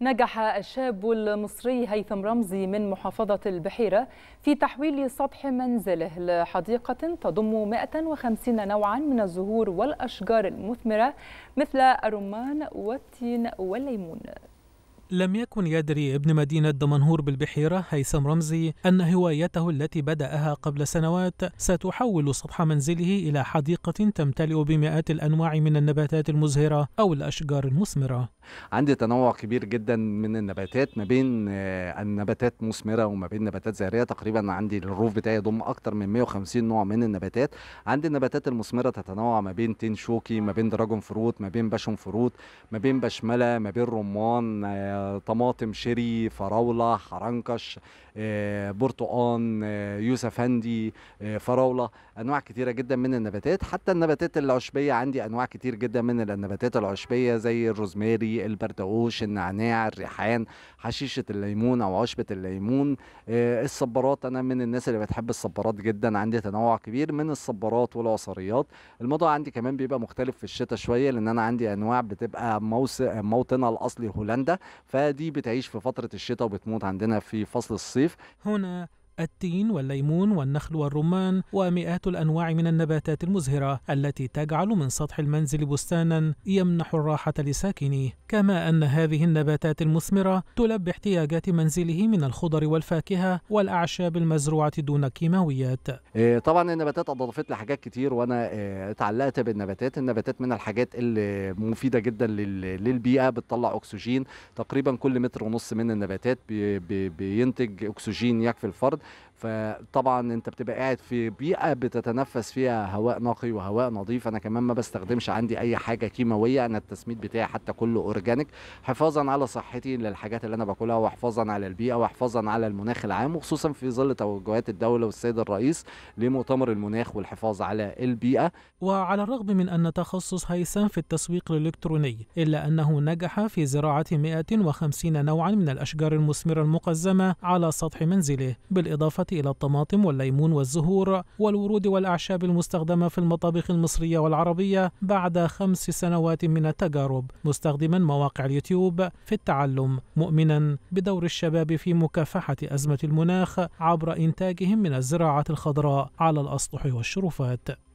نجح الشاب المصري هيثم رمزي من محافظة البحيرة في تحويل سطح منزله لحديقة تضم 150 نوعا من الزهور والأشجار المثمرة مثل الرمان والتين والليمون. لم يكن يدري ابن مدينة دمنهور بالبحيرة هيثم رمزي أن هوايته التي بدأها قبل سنوات ستحول سطح منزله إلى حديقة تمتلئ بمئات الأنواع من النباتات المزهرة أو الأشجار المثمرة. عندي تنوع كبير جدا من النباتات ما بين النباتات مثمرة وما بين نباتات زهرية. تقريبا عندي ال roof بتاعي يضم أكتر من 150 نوع من النباتات. عندي النباتات المثمرة تتنوع ما بين تين شوكي ما بين dragon fruit ما بين passion fruit ما بين بشملة ما بين رمان طماطم cherry فراولة حرنكش برتقان يوسفندي فراولة أنواع كتيرة جدا من النباتات. حتى النباتات العشبية عندي أنواع كتير جدا من النباتات العشبية زي الروزماري البردقوش النعناع الريحان حشيشة الليمون أو عشبة الليمون. الصبارات أنا من الناس اللي بتحب الصبارات جدا. عندي تنوع كبير من الصبارات والعصاريات الموضوع عندي كمان بيبقى مختلف في الشتاء شوية لأن أنا عندي أنواع بتبقى موطنها الاصلي هولندا. فدي بتعيش في فترة الشتاء وبتموت عندنا في فصل الصيف. هنا التين والليمون والنخل والرمان ومئات الأنواع من النباتات المزهرة التي تجعل من سطح المنزل بستانا يمنح الراحة لساكنيه. كما أن هذه النباتات المثمرة تلبي احتياجات منزله من الخضر والفاكهة والأعشاب المزروعة دون كيماويات. طبعا النباتات أضافت لي حاجات كتير وأنا اتعلقت بالنباتات. النباتات من الحاجات اللي مفيدة جدا للبيئة بتطلع أكسجين. تقريبا كل متر ونص من النباتات بي بي بينتج أكسجين يكفي الفرد. فطبعا أنت بتبقى قاعد في بيئة بتتنفس فيها هواء نقي وهواء نظيف. أنا كمان ما بستخدمش عندي أي حاجة كيماوية. أنا التسميد بتاعي حتى كله organic حفاظا على صحتي للحاجات اللي أنا باكلها وحفاظا على البيئة وحفاظا على المناخ العام وخصوصا في ظل توجهات الدولة والسيد الرئيس لمؤتمر المناخ والحفاظ على البيئة. وعلى الرغم من أن تخصص هيثم في التسويق الإلكتروني إلا أنه نجح في زراعة 150 نوعا من الأشجار المثمرة المقزمة على سطح منزله بالإضافة إلى الطماطم والليمون والزهور والورود والأعشاب المستخدمة في المطابخ المصرية والعربية بعد خمس سنوات من التجارب مستخدما مواقع اليوتيوب في التعلم مؤمنا بدور الشباب في مكافحة أزمة المناخ عبر إنتاجهم من الزراعة الخضراء على الأسطح والشرفات.